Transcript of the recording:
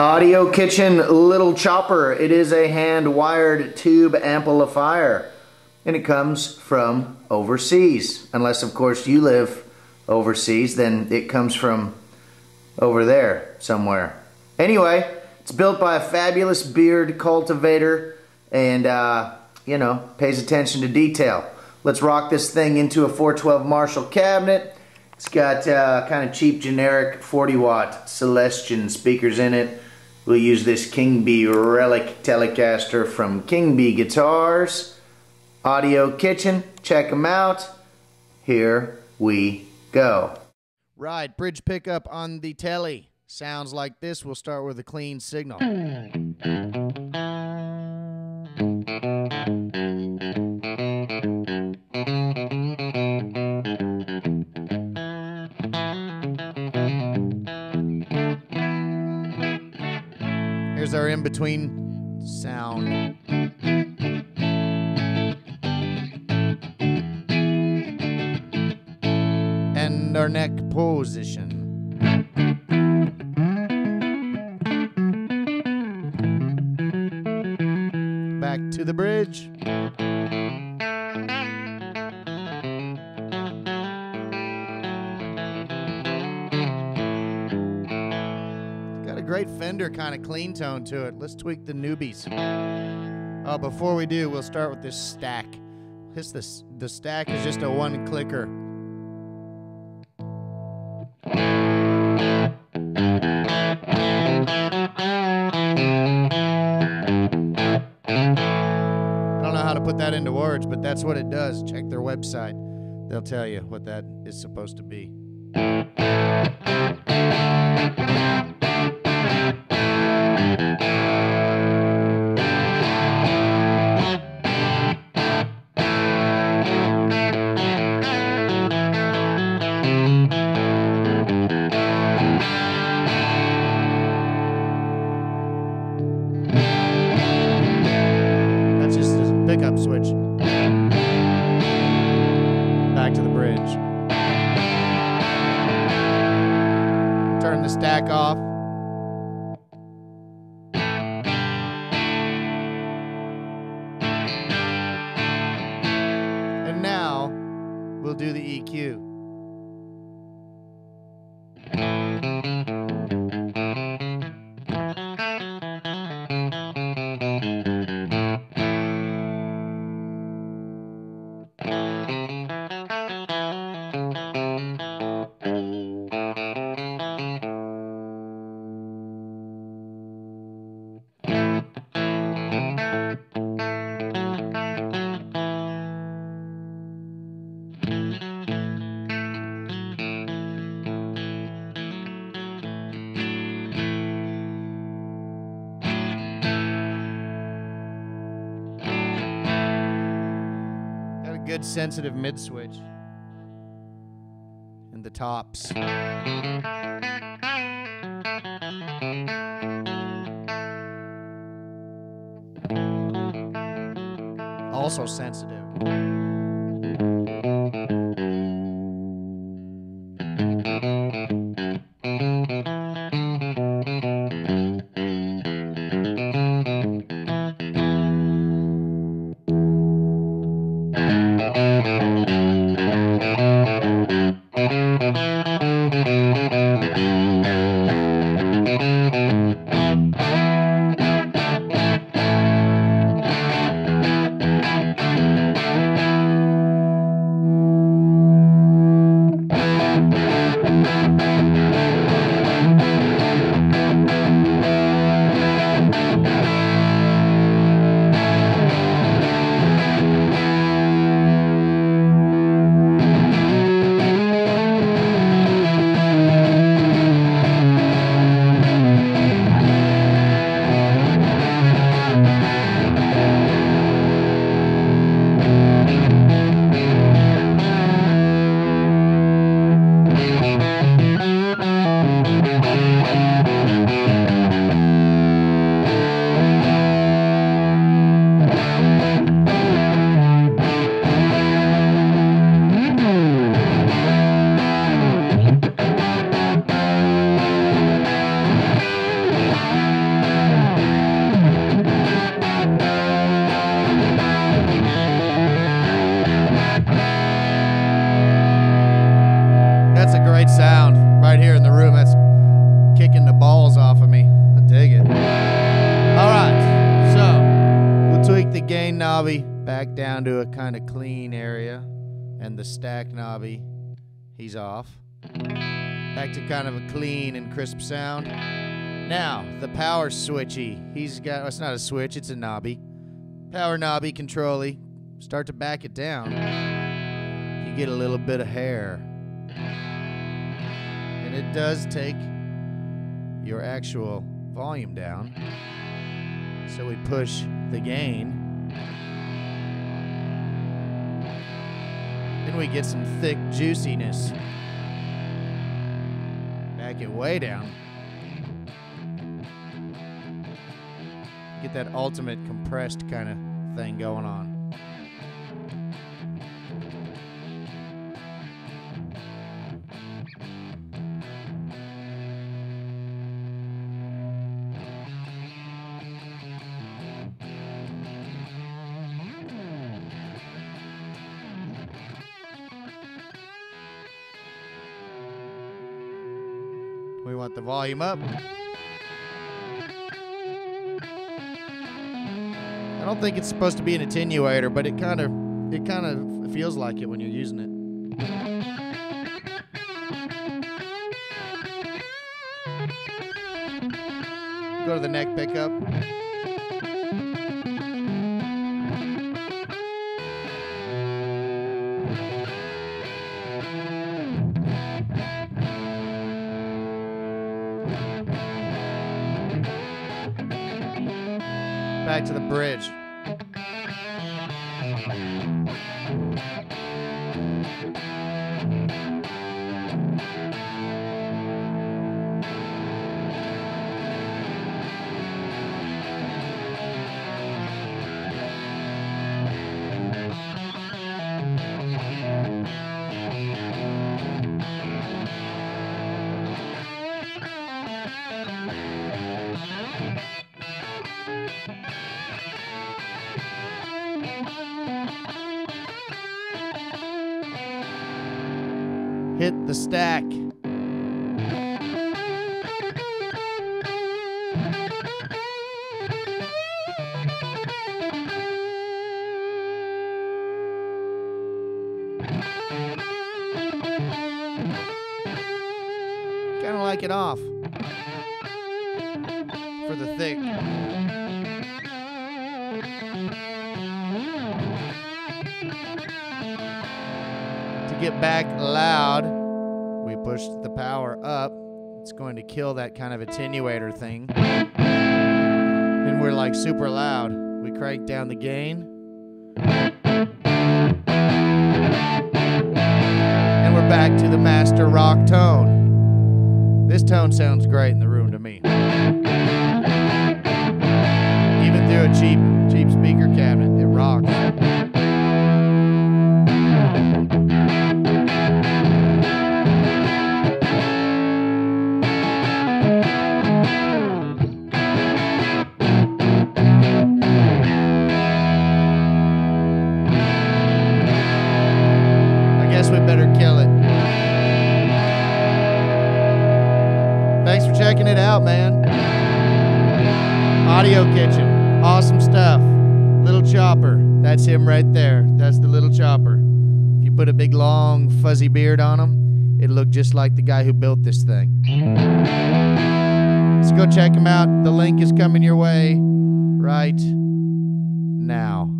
Audio Kitchen Little Chopper. It is a hand wired tube amplifier and it comes from overseas. Unless, of course, you live overseas, then it comes from over there somewhere. Anyway, it's built by a fabulous beard cultivator and, uh, you know, pays attention to detail. Let's rock this thing into a 412 Marshall cabinet. It's got uh, kind of cheap generic 40 watt Celestion speakers in it. We'll use this King Bee Relic Telecaster from King Bee Guitars. Audio Kitchen, check them out. Here we go. Right, bridge pickup on the telly. Sounds like this. We'll start with a clean signal. Here's our in between sound. And our neck position. Back to the bridge. Kind of clean tone to it. Let's tweak the newbies. Oh, before we do, we'll start with this stack. This this the stack is just a one clicker. I don't know how to put that into words, but that's what it does. Check their website. They'll tell you what that is supposed to be. Stack off. Sensitive mid switch. And the tops. Also sensitive. Gain knobby back down to a kind of clean area, and the stack knobby, he's off. Back to kind of a clean and crisp sound. Now, the power switchy. He's got, it's not a switch, it's a knobby. Power knobby, controlly. Start to back it down. You get a little bit of hair. And it does take your actual volume down. So we push the gain. We get some thick juiciness. Back it way down. Get that ultimate compressed kind of thing going on. We want the volume up. I don't think it's supposed to be an attenuator, but it kind of it kind of feels like it when you're using it. Go to the neck pickup. To the bridge. Hit the stack. Kind of like it off for the thick. Get back loud, we push the power up. It's going to kill that kind of attenuator thing. And we're like super loud. We crank down the gain. And we're back to the master rock tone. This tone sounds great in the room to me. Even through a cheap checking it out, man. Audio Kitchen. Awesome stuff. Little Chopper. That's him right there. That's the Little Chopper. If you put a big, long, fuzzy beard on him, it'd look just like the guy who built this thing. So go check him out. The link is coming your way right now.